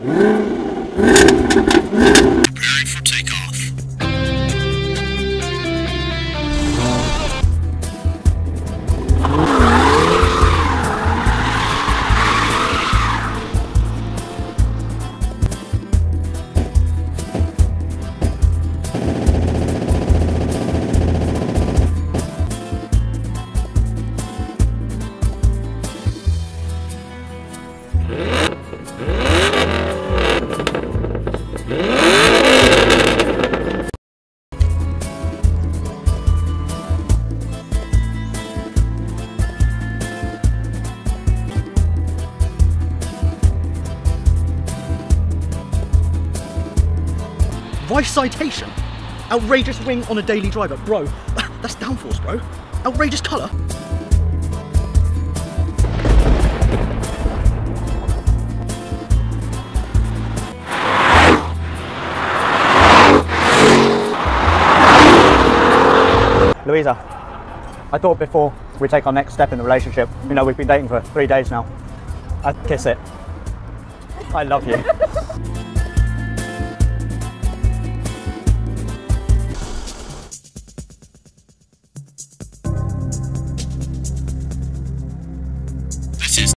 Preparing Vice citation. Outrageous wing on a daily driver. Bro, that's downforce, bro. Outrageous colour. Louisa, I thought before we take our next step in the relationship, you know, we've been dating for three days now. I'd kiss it. I love you.